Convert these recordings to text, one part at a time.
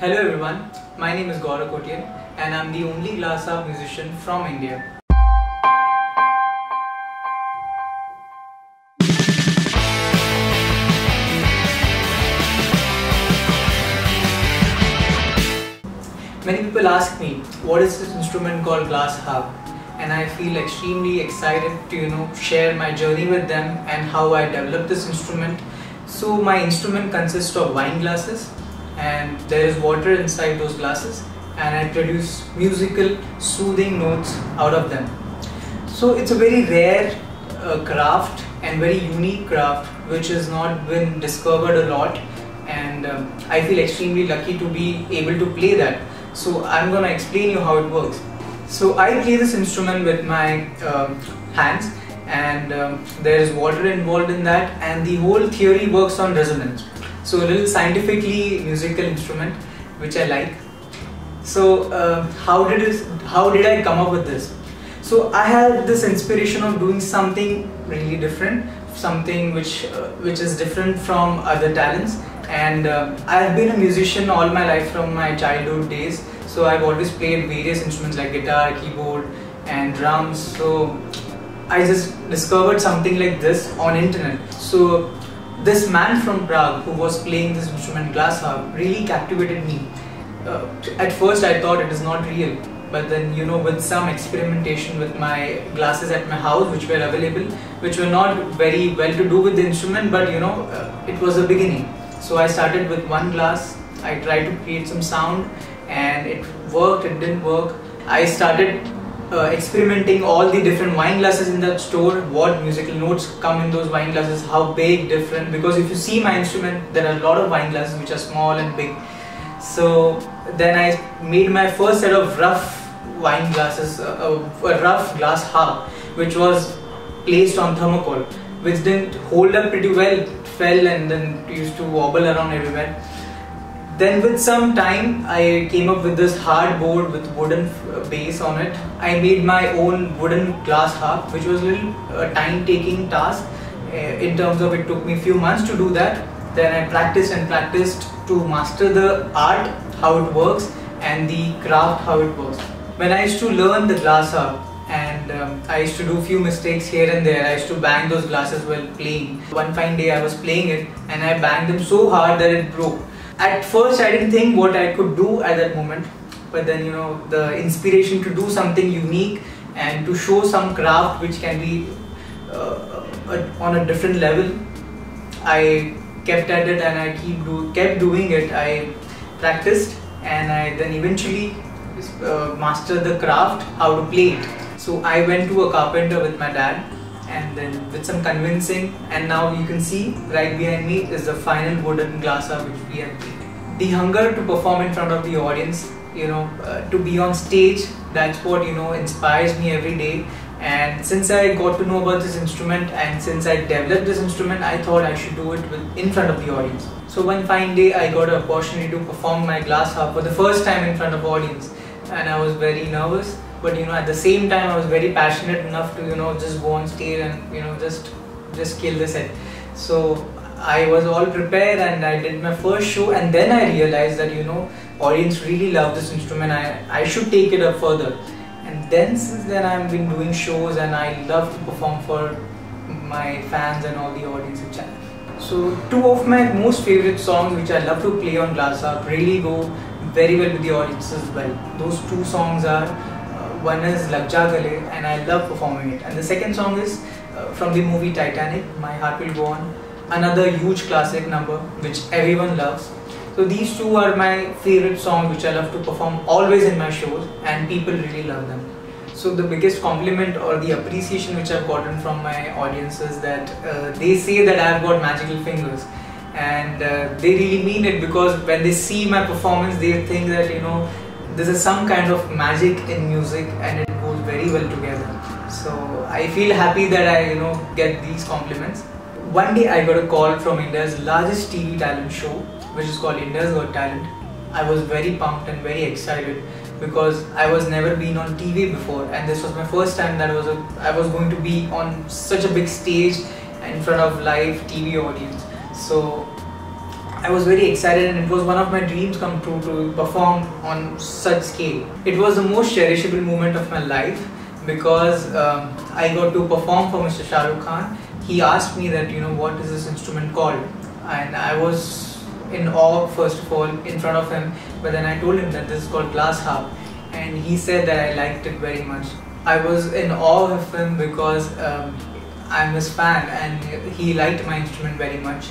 Hello everyone, my name is Gaurav Kotian and I'm the only glass harp musician from India. Many people ask me, what is this instrument called glass harp? And I feel extremely excited to you know share my journey with them and how I developed this instrument. So my instrument consists of wine glasses and there is water inside those glasses and I produce musical soothing notes out of them. So it's a very rare uh, craft and very unique craft which has not been discovered a lot and um, I feel extremely lucky to be able to play that. So I'm gonna explain you how it works. So I play this instrument with my uh, hands and um, there is water involved in that and the whole theory works on resonance. So a little scientifically musical instrument which I like. So uh, how did it, how did I come up with this? So I had this inspiration of doing something really different, something which uh, which is different from other talents. And uh, I've been a musician all my life from my childhood days. So I've always played various instruments like guitar, keyboard, and drums. So I just discovered something like this on internet. So this man from Prague who was playing this instrument glass harp really captivated me. Uh, at first I thought it is not real, but then you know with some experimentation with my glasses at my house which were available, which were not very well to do with the instrument, but you know uh, it was a beginning. So I started with one glass. I tried to create some sound, and it worked. It didn't work. I started uh, experimenting all the different wine glasses in that store what musical notes come in those wine glasses how big different because if you see my instrument there are a lot of wine glasses which are small and big. So then i made my first set of rough wine glasses uh, a rough glass harp which was placed on thermocol which didn't hold up pretty well fell and then used to wobble around everywhere then with some time I came up with this hard board with wooden uh, base on it. I made my own wooden glass harp which was a little uh, time taking task uh, in terms of it took me a few months to do that. Then I practiced and practiced to master the art, how it works and the craft, how it works. When I used to learn the glass harp and um, I used to do few mistakes here and there. I used to bang those glasses while playing. One fine day I was playing it and I banged them so hard that it broke at first I didn't think what I could do at that moment, but then you know the inspiration to do something unique and to show some craft which can be uh, on a different level. I kept at it and I keep do kept doing it. I practiced and I then eventually uh, mastered the craft how to play it. So I went to a carpenter with my dad and then with some convincing and now you can see right behind me is the final wooden glass which we have made. The hunger to perform in front of the audience, you know, uh, to be on stage, that's what, you know, inspires me every day and since I got to know about this instrument and since I developed this instrument, I thought I should do it with, in front of the audience. So one fine day I got an opportunity to perform my glass harp for the first time in front of audience and I was very nervous but you know at the same time I was very passionate enough to you know just go on stage and you know just just kill the set so I was all prepared and I did my first show and then I realized that you know audience really love this instrument I, I should take it up further and then since then I've been doing shows and I love to perform for my fans and all the audience in China. So two of my most favorite songs which I love to play on glass harp really go very well with the audience as well. Those two songs are one is Lag Ja Gale and I love performing it. And the second song is uh, from the movie Titanic, My Heart Will Go On. Another huge classic number which everyone loves. So these two are my favorite songs which I love to perform always in my shows and people really love them. So the biggest compliment or the appreciation which I've gotten from my audience is that uh, they say that I've got magical fingers and uh, they really mean it because when they see my performance they think that you know this is some kind of magic in music and it goes very well together. So I feel happy that I you know get these compliments. One day I got a call from India's largest TV talent show which is called India's Got Talent. I was very pumped and very excited because I was never been on TV before and this was my first time that I was a, I was going to be on such a big stage in front of live TV audience. So I was very excited and it was one of my dreams come true to perform on such scale. It was the most cherishable moment of my life because um, I got to perform for Mr. Shah Rukh Khan. He asked me that, you know, what is this instrument called? And I was in awe first of all in front of him, but then I told him that this is called glass harp and he said that I liked it very much. I was in awe of him because um, I'm his fan and he liked my instrument very much.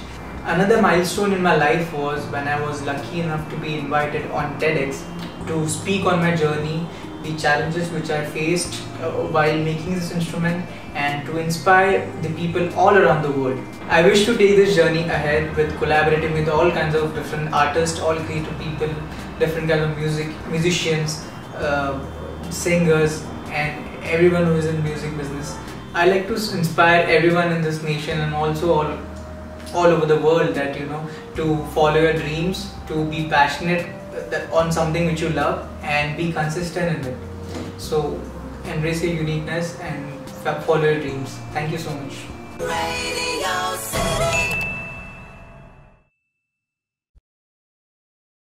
Another milestone in my life was when I was lucky enough to be invited on TEDx to speak on my journey, the challenges which I faced uh, while making this instrument and to inspire the people all around the world. I wish to take this journey ahead with collaborating with all kinds of different artists, all creative people, different kinds of music, musicians, uh, singers and everyone who is in music business. I like to inspire everyone in this nation and also all all over the world that you know to follow your dreams to be passionate on something which you love and be consistent in it. So embrace your uniqueness and follow your dreams. Thank you so much